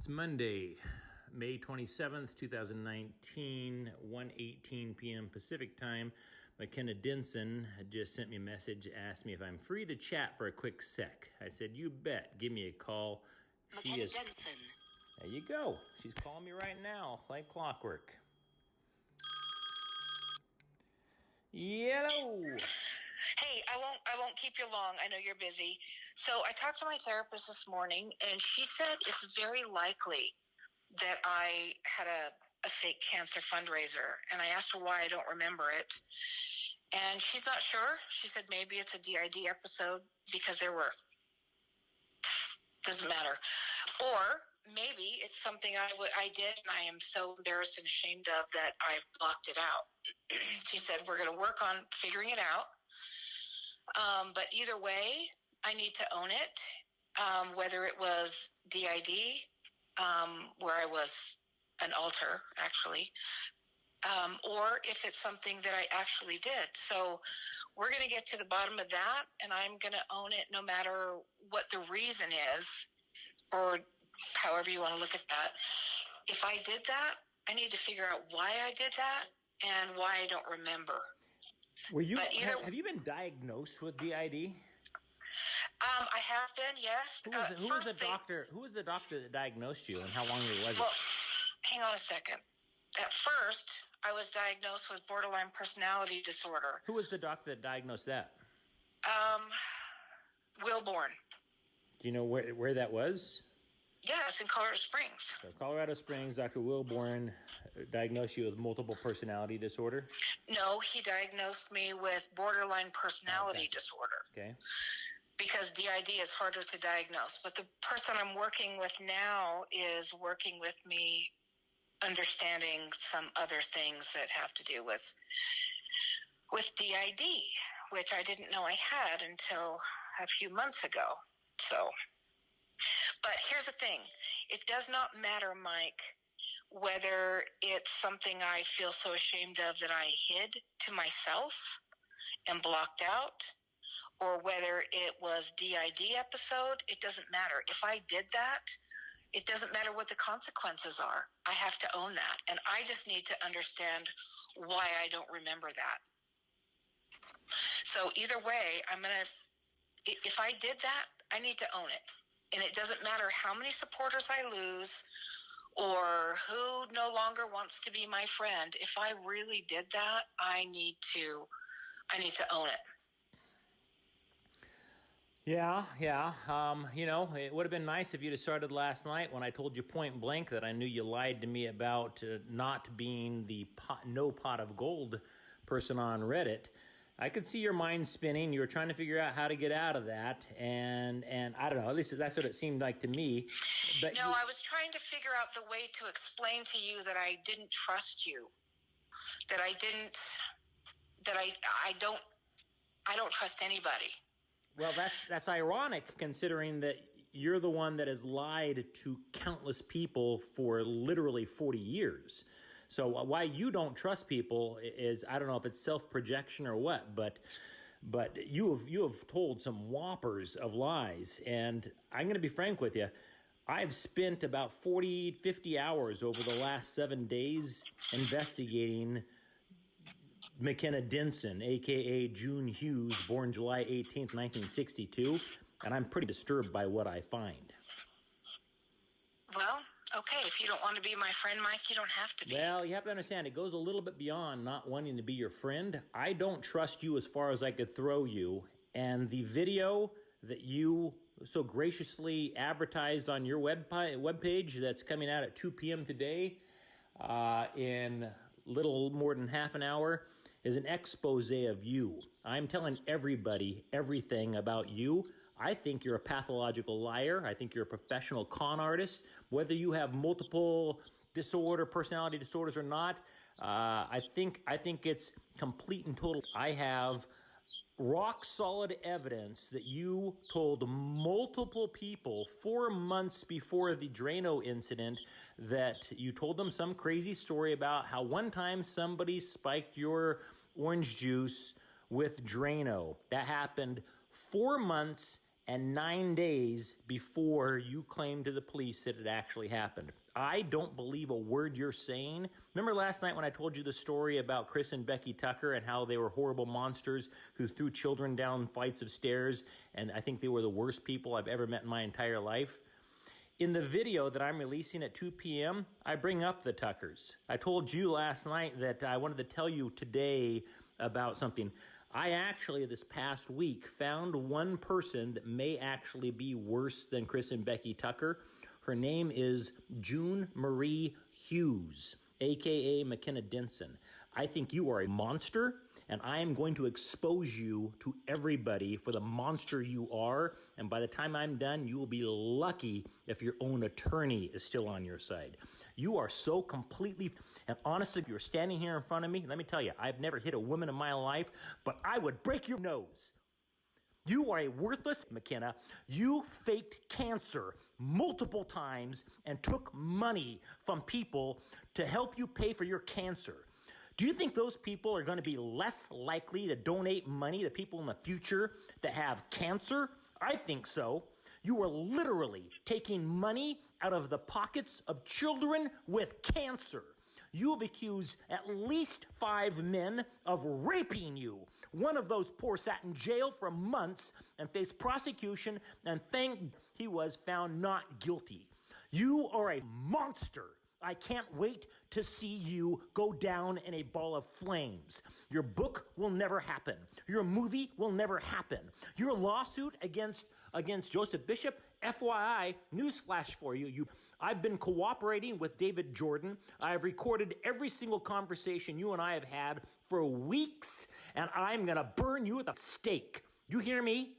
It's Monday, May 27th, 2019, 1:18 p.m. Pacific Time. McKenna Denson just sent me a message, asked me if I'm free to chat for a quick sec. I said, "You bet. Give me a call." McKenna Denson. There you go. She's calling me right now, like clockwork. Yellow. Hey, I won't I won't keep you long. I know you're busy. So I talked to my therapist this morning and she said it's very likely that I had a, a fake cancer fundraiser and I asked her why I don't remember it. And she's not sure. She said maybe it's a DID episode because there were doesn't matter. Or maybe it's something I, w- I did and I am so embarrassed and ashamed of that I've blocked it out. she said, We're going to work on figuring it out. Um, but either way, I need to own it, um, whether it was DID, um, where I was an alter, actually, um, or if it's something that I actually did. So we're going to get to the bottom of that, and I'm going to own it no matter what the reason is, or however you want to look at that. If I did that, I need to figure out why I did that and why I don't remember. Were you But have, have you been diagnosed with DID? Um, I have been, yes. Who was, Uh, who was the doctor? Who was the doctor that diagnosed you, and how long ago was it? Well, hang on a second. At first, I was diagnosed with borderline personality disorder. Who was the doctor that diagnosed that? Um, Wilborn. Do you know where where that was? Yeah, it's in Colorado Springs. So Colorado Springs, Dr. Wilborn uh, diagnosed you with multiple personality disorder. No, he diagnosed me with borderline personality oh, Okay. disorder Okay. because DID is harder to diagnose. But the person I'm working with now is working with me understanding some other things that have to do with with DID, which I didn't know I had until a few months ago. So, but here's the thing: it does not matter, Mike, whether it's something I feel so ashamed of that I hid to myself and blocked out, or whether it was DID episode. It doesn't matter. If I did that, it doesn't matter what the consequences are. I have to own that, and I just need to understand why I don't remember that. So either way, I'm gonna. If I did that, I need to own it, and it doesn't matter how many supporters I lose or who no longer wants to be my friend. If I really did that, I need to. I need to own it. Yeah, yeah. Um, you know, it would have been nice if you'd have started last night when I told you point blank that I knew you lied to me about uh, not being the pot, no pot of gold person on Reddit. I could see your mind spinning. You were trying to figure out how to get out of that, and and I don't know. At least that's what it seemed like to me. But No, you- I was trying to figure out the way to explain to you that I didn't trust you. That I didn't that I I don't I don't trust anybody. Well, that's that's ironic considering that you're the one that has lied to countless people for literally 40 years. So uh, why you don't trust people is I don't know if it's self-projection or what, but but you have you have told some whoppers of lies and I'm going to be frank with you. I've spent about 40 50 hours over the last 7 days investigating McKenna Denson, aka June Hughes, born July 18th, 1962, and I'm pretty disturbed by what I find. Well, okay, if you don't want to be my friend, Mike, you don't have to be. Well, you have to understand, it goes a little bit beyond not wanting to be your friend. I don't trust you as far as I could throw you, and the video that you so graciously advertised on your web page that's coming out at 2 p.m. today uh, in little more than half an hour is an expose of you. I'm telling everybody everything about you. I think you're a pathological liar. I think you're a professional con artist. Whether you have multiple disorder, personality disorders or not, uh, I think I think it's complete and total. I have rock solid evidence that you told multiple people four months before the Drano incident that you told them some crazy story about how one time somebody spiked your orange juice with Drano. That happened four months and nine days before you claimed to the police that it actually happened. I don't believe a word you're saying. Remember last night when I told you the story about Chris and Becky Tucker and how they were horrible monsters who threw children down flights of stairs, and I think they were the worst people I've ever met in my entire life? In the video that I'm releasing at 2 p.m., I bring up the Tuckers. I told you last night that I wanted to tell you today about something. I actually, this past week, found one person that may actually be worse than Chris and Becky Tucker. Her name is June Marie Hughes, aka McKenna Denson. I think you are a monster, and I am going to expose you to everybody for the monster you are. And by the time I'm done, you will be lucky if your own attorney is still on your side. You are so completely and honestly, if you're standing here in front of me, let me tell you, I've never hit a woman in my life, but I would break your nose. You are a worthless McKenna. You faked cancer multiple times and took money from people to help you pay for your cancer. Do you think those people are going to be less likely to donate money to people in the future that have cancer? I think so. You are literally taking money out of the pockets of children with cancer. You have accused at least five men of raping you. One of those poor sat in jail for months and faced prosecution, and thank he was found not guilty. You are a monster. I can't wait to see you go down in a ball of flames. Your book will never happen. Your movie will never happen. Your lawsuit against against Joseph Bishop, FYI, newsflash for you, you I've been cooperating with David Jordan. I've recorded every single conversation you and I have had for weeks, and I'm going to burn you at the stake. You hear me?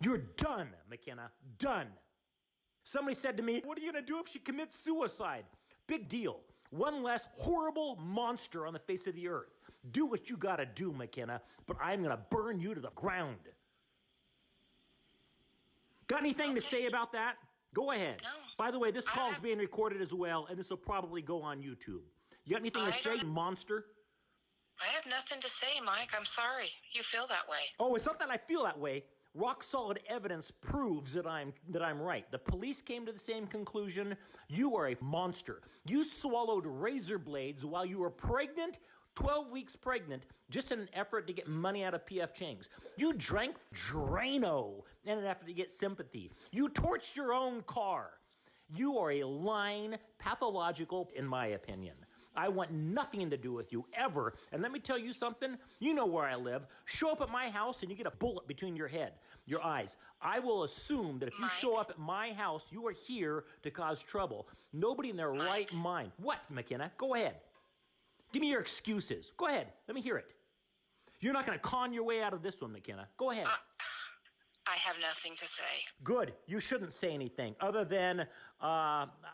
You're done, McKenna. Done. Somebody said to me, What are you going to do if she commits suicide? Big deal. One less horrible monster on the face of the earth. Do what you got to do, McKenna, but I'm going to burn you to the ground. Got anything okay. to say about that? Go ahead. No. By the way, this call is being recorded as well, and this will probably go on YouTube. You got anything to say, monster? I have nothing to say, Mike. I'm sorry. You feel that way. Oh, it's not that I feel that way. Rock solid evidence proves that I'm that I'm right. The police came to the same conclusion. You are a monster. You swallowed razor blades while you were pregnant 12 weeks pregnant just in an effort to get money out of PF Chang's. You drank Drano in an effort to get sympathy. You torched your own car. You are a lying, pathological, in my opinion. I want nothing to do with you ever. And let me tell you something. You know where I live. Show up at my house and you get a bullet between your head, your eyes. I will assume that if you show up at my house, you are here to cause trouble. Nobody in their right mind. What, McKenna? Go ahead. Give me your excuses. Go ahead. Let me hear it. You're not going to con your way out of this one, McKenna. Go ahead. Uh, I have nothing to say. Good. You shouldn't say anything other than uh,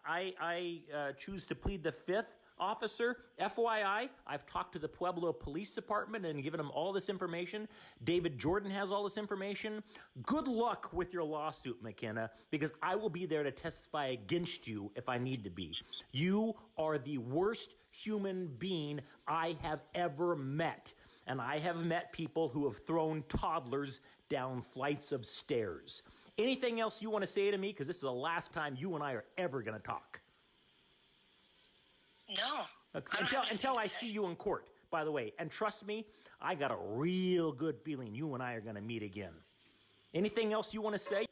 I, I uh, choose to plead the fifth. Officer, FYI, I've talked to the Pueblo Police Department and given them all this information. David Jordan has all this information. Good luck with your lawsuit, McKenna, because I will be there to testify against you if I need to be. You are the worst human being I have ever met. And I have met people who have thrown toddlers down flights of stairs. Anything else you want to say to me? Because this is the last time you and I are ever going to talk. No. Uh, until, until I see you in court, by the way. And trust me, I got a real good feeling you and I are going to meet again. Anything else you want to say?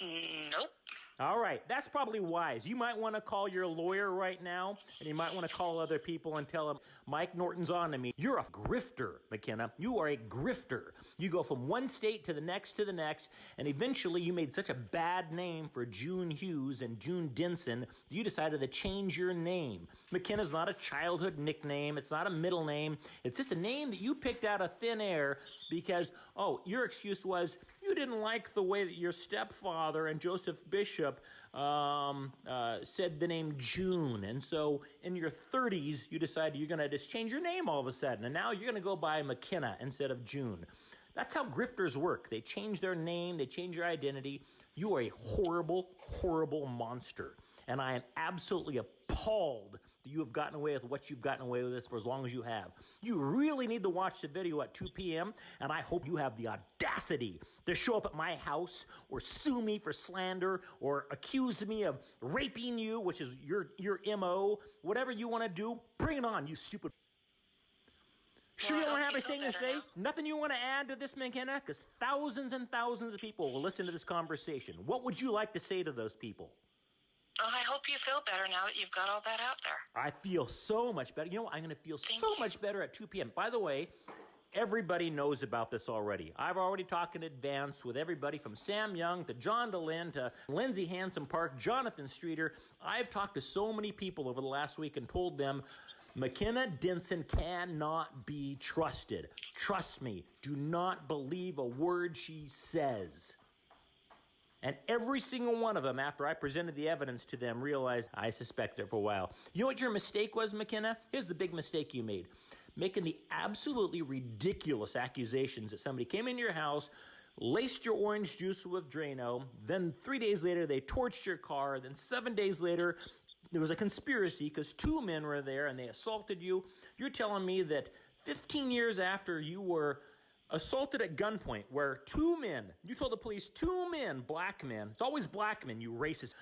Nope. All right, that's probably wise. You might want to call your lawyer right now, and you might want to call other people and tell them, Mike Norton's on to me. You're a grifter, McKenna. You are a grifter. You go from one state to the next to the next, and eventually you made such a bad name for June Hughes and June Denson, you decided to change your name. McKenna's not a childhood nickname, it's not a middle name, it's just a name that you picked out of thin air because, oh, your excuse was you didn't like the way that your stepfather and Joseph Bishop um, uh, said the name June. And so in your 30s, you decided you're going to just change your name all of a sudden. And now you're going to go by McKenna instead of June. That's how grifters work. They change their name, they change your identity. You are a horrible, horrible monster. And I am absolutely appalled that you have gotten away with what you've gotten away with this for as long as you have. You really need to watch the video at 2 p.m., and I hope you have the audacity to show up at my house or sue me for slander or accuse me of raping you, which is your, your MO. Whatever you want to do, bring it on, you stupid. Sure, Well, you don't have anything to say? now. Nothing you want to add to this, McKenna? Because thousands and thousands of people will listen to this conversation. What would you like to say to those people? Hope you feel better now that you've got all that out there. I feel so much better. You know. I'm going to feel Thank so you. much better at 2 p.m. By the way, everybody knows about this already. I've already talked in advance with everybody from Sam Young to John Dehlin to Lindsay Hansen Park, Jonathan Streeter. I've talked to so many people over the last week and told them McKenna Denson cannot be trusted. Trust me, do not believe a word she says. And every single one of them, after I presented the evidence to them, realized I suspected it for a while. You know what your mistake was, McKenna? Here's the big mistake you made making the absolutely ridiculous accusations that somebody came into your house, laced your orange juice with Drano, then three days later they torched your car, then seven days later there was a conspiracy because two men were there and they assaulted you. You're telling me that 15 years after you were assaulted at gunpoint, where two men, you told the police, two men, black men, it's always black men, you racist,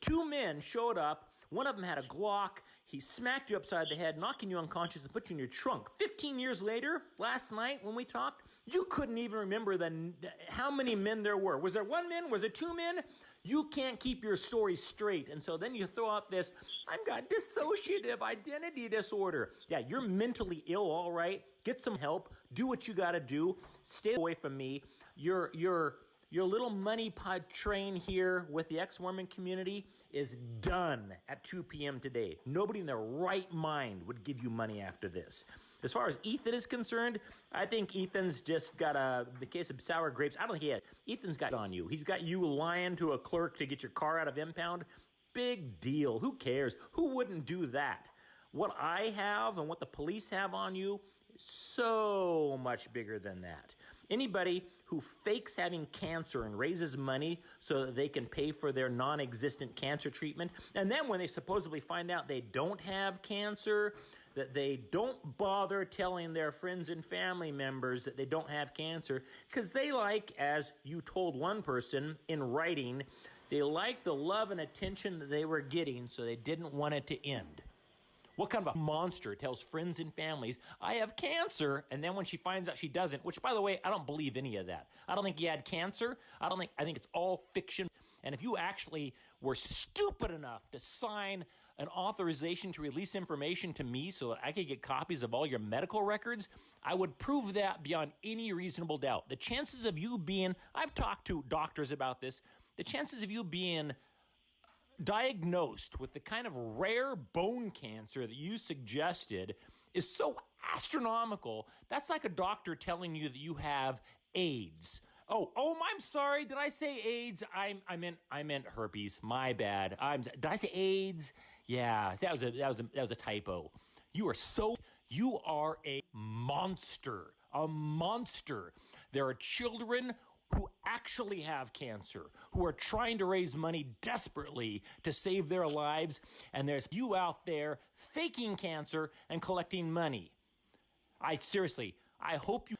two men showed up. One of them had a Glock. He smacked you upside the head, knocking you unconscious, and put you in your trunk. 15 years later, last night when we talked, you couldn't even remember the, how many men there were. Was there one man? Was it two men? You can't keep your story straight. And so then you throw out this, I've got dissociative identity disorder. Yeah, you're mentally ill, all right. Get some help. Do what you got to do. Stay away from me. Your, your, your little money pod train here with the ex Mormon community is done at 2 p.m. today. Nobody in their right mind would give you money after this. As far as Ethan is concerned, I think Ethan's just got a the case of sour grapes. I don't think he has. Ethan's got on you. He's got you lying to a clerk to get your car out of impound. Big deal. Who cares? Who wouldn't do that? What I have and what the police have on you so much bigger than that. Anybody who fakes having cancer and raises money so that they can pay for their non existent cancer treatment, and then when they supposedly find out they don't have cancer, that they don't bother telling their friends and family members that they don't have cancer because they like, as you told one person in writing, they like the love and attention that they were getting, so they didn't want it to end. What kind of a monster tells friends and families, I have cancer, and then when she finds out she doesn't, which by the way, I don't believe any of that. I don't think you had cancer. I don't think, I think it's all fiction. And if you actually were stupid enough to sign an authorization to release information to me so that I could get copies of all your medical records, I would prove that beyond any reasonable doubt. The chances of you being, I've talked to doctors about this, the chances of you being diagnosed with the kind of rare bone cancer that you suggested is so astronomical. That's like a doctor telling you that you have AIDS. Oh, oh, I'm sorry. Did I say AIDS? I, I meant, I meant herpes. My bad. I'm. Did I say AIDS? Yeah, that was a, that was a, that was a typo. You are so, you are a monster, a monster. There are children actually have cancer, who are trying to raise money desperately to save their lives, and there's you out there faking cancer and collecting money. I seriously, I hope you,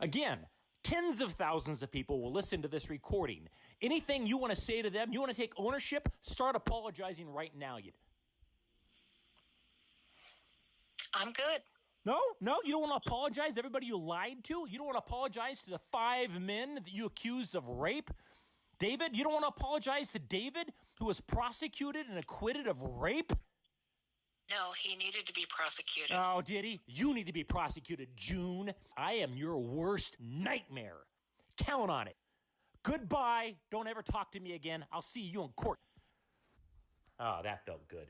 again, tens of thousands of people will listen to this recording. Anything you want to say to them, you want to take ownership, start apologizing right now. I'm good. No, no, you don't want to apologize to everybody you lied to. You don't want to apologize to the five men that you accused of rape. David, you don't want to apologize to David, who was prosecuted and acquitted of rape. No, he needed to be prosecuted. Oh, did he? You need to be prosecuted, June. I am your worst nightmare. Count on it. Goodbye. Don't ever talk to me again. I'll see you in court. Oh, that felt good.